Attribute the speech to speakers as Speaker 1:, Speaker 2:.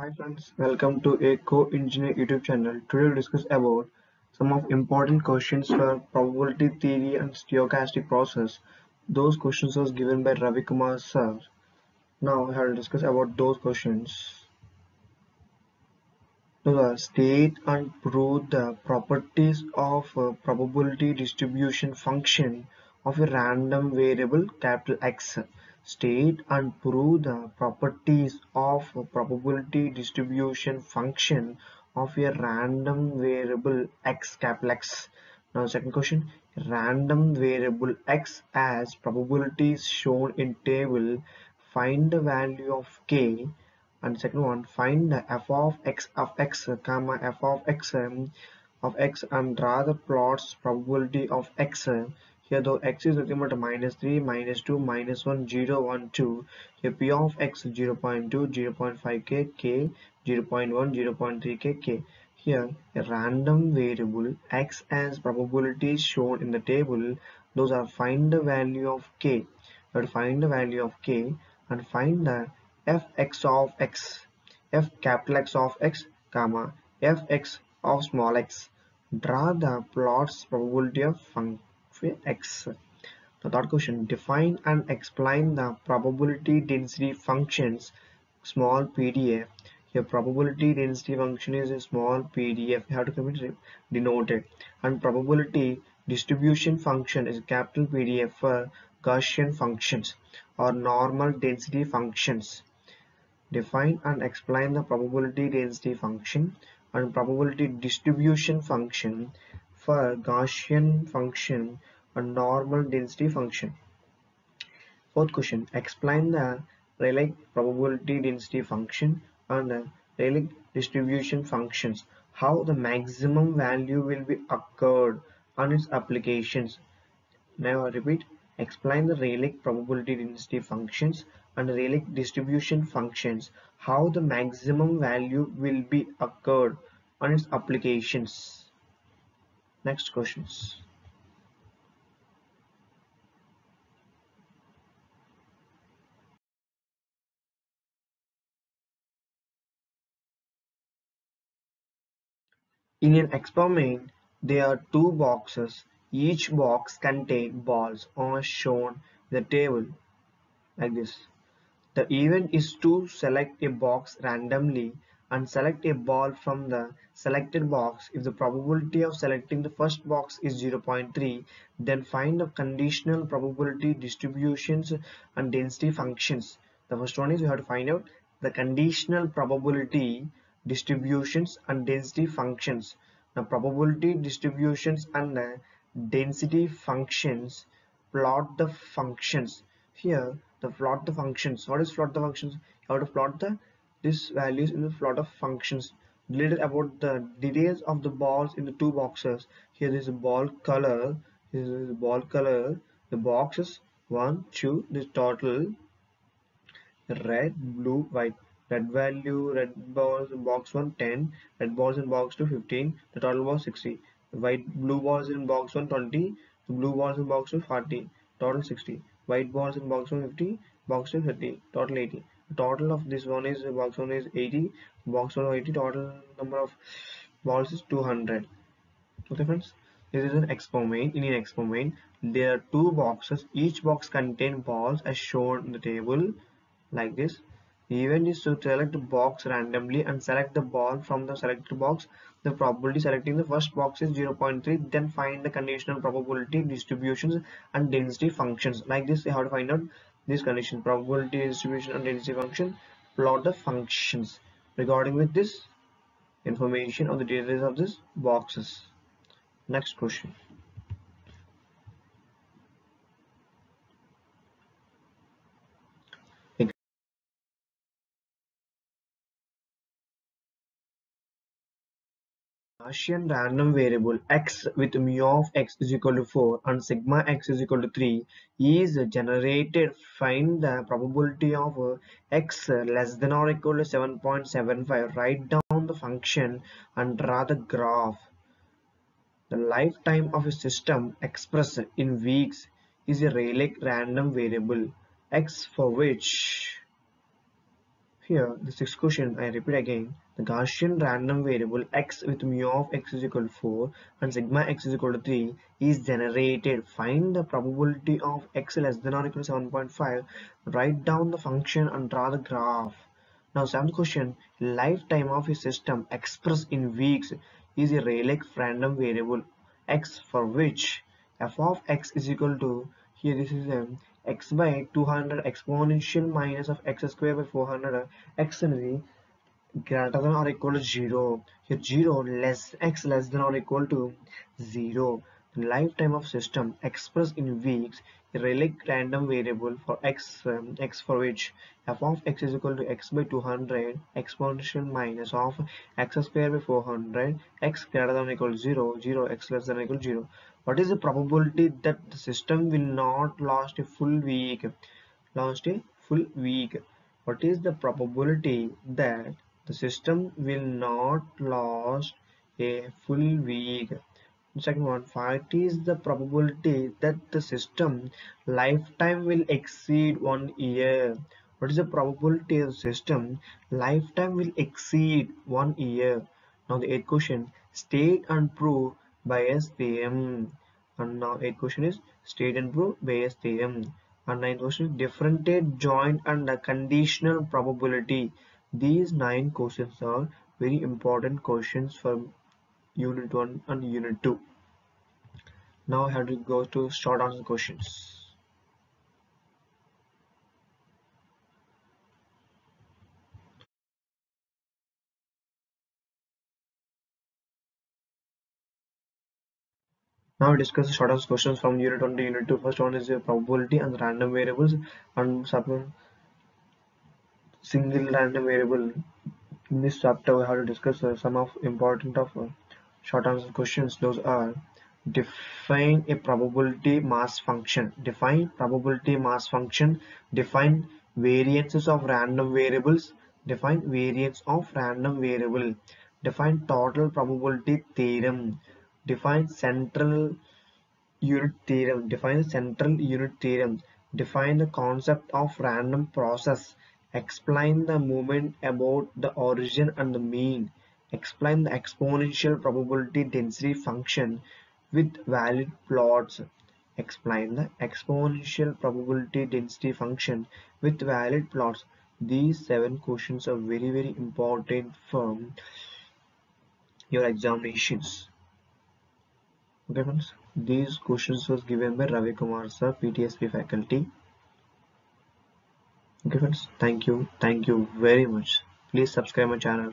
Speaker 1: Hi friends, welcome to a Co-Engineer YouTube channel. Today we'll discuss about some of important questions for probability theory and stochastic process. Those questions was given by Ravi Kumar sir. Now to discuss about those questions. Are state and prove the properties of probability distribution function of a random variable capital X state and prove the properties of probability distribution function of a random variable x capital X. Now second question random variable x as probabilities shown in table find the value of k and second one find the f of x of x comma f of x um, of x and draw the plots probability of x here though x is nothing but minus 3, minus 2, minus 1, 0, 1, 2. Here p of x 0 0.2, 0 0.5 k, k 0 0.1, 0 0.3 k, k. Here a random variable x as probabilities shown in the table. Those are find the value of k. Have find the value of k and find the fx of x, f capital X of x, comma fx of small x. Draw the plots probability of function x. The third question define and explain the probability density functions small PDF. Here probability density function is a small PDF. You have to commit denoted and probability distribution function is capital PDF for Gaussian functions or normal density functions. Define and explain the probability density function and probability distribution function for Gaussian function a normal density function. Fourth question, explain the Rayleigh probability density function and the Rayleigh distribution functions, how the maximum value will be occurred on its applications. Now I repeat, explain the Rayleigh probability density functions and Rayleigh distribution functions, how the maximum value will be occurred on its applications. Next questions. In an experiment, there are two boxes. Each box contains balls as shown the table like this. The event is to select a box randomly and select a ball from the selected box. If the probability of selecting the first box is 0.3, then find the conditional probability distributions and density functions. The first one is we have to find out the conditional probability distributions and density functions. Now probability distributions and uh, density functions plot the functions. Here the plot the functions. What is plot the functions? How to plot the these values in the plot of functions related about the details of the balls in the two boxes. Here is a ball color. This is ball color. The boxes one, two, the total red, blue, white red value red balls in box 1 10 red balls in box 2 15 the total was 60 white blue balls in box 1 20 blue balls in box 2 40 total 60 white balls in box 1 50 box 2 30 total 80 the total of this one is box 1 is 80 box 1 80 total number of balls is 200 okay friends this is an experiment in an experiment there are two boxes. Each box contain balls as shown in the table like this. the event is to select box randomly and select the ball from the selected box. The probability selecting the first box is 0.3. Then find the conditional probability distributions and density functions. Like this, you have to find out this condition probability distribution and density function. Plot the functions regarding with this information on the details of this boxes. Next question. Gaussian random variable x with mu of x is equal to 4 and sigma x is equal to 3 is generated. Find the probability of x less than or equal to 7.75 write down the function and draw the graph. The lifetime of a system expressed in weeks is a Rayleigh random variable. X for which Here, the sixth question, I repeat again, the Gaussian random variable x with mu of x is equal to 4 and sigma x is equal to 3 is generated. Find the probability of x less than or equal to 7.5. Write down the function and draw the graph. Now, seventh question, lifetime of a system expressed in weeks is a Rayleigh random variable x for which f of x is equal to, here this is a x by 200 exponential minus of x square by 400 x energy greater than or equal to 0 here 0 less x less than or equal to 0 the lifetime of system expressed in weeks Rayleigh random variable for x um, x for which f of x is equal to x by 200 exponential minus of x square by 400 x greater than or equal to 0 0 x less than or equal to 0 what is the probability that the system will not last a full week? Last a full week. What is the probability that the system will not last a full week? Second one what is the probability that the system lifetime will exceed one year. What is the probability of the system lifetime will exceed one year? Now the eighth question state and prove Bayes theorem. And now eighth question is state and prove Bayes theorem. And ninth question differentiate joint and the conditional probability. These nine questions are very important questions for unit 1 and unit 2. Now I have to go to short answer questions. Now we discuss the short answer questions from unit 1 to unit 2. First one is the probability and random variables and single random variable. In this chapter we have to discuss uh, some of important of uh, short answer questions. Those are define a probability mass function. Define probability mass function. Define variances of random variables. Define variance of random variable. Define total probability theorem define central limit theorem. Define central limit theorem. Define the concept of random process. Explain the movement about the origin and the mean. Explain the exponential probability density function with valid plots. Explain the exponential probability density function with valid plots. These seven questions are very very important for your examinations okay friends. These questions was given by Ravi Kumar sir PTSP faculty. Okay friends. Thank you. Thank you very much. Please subscribe my channel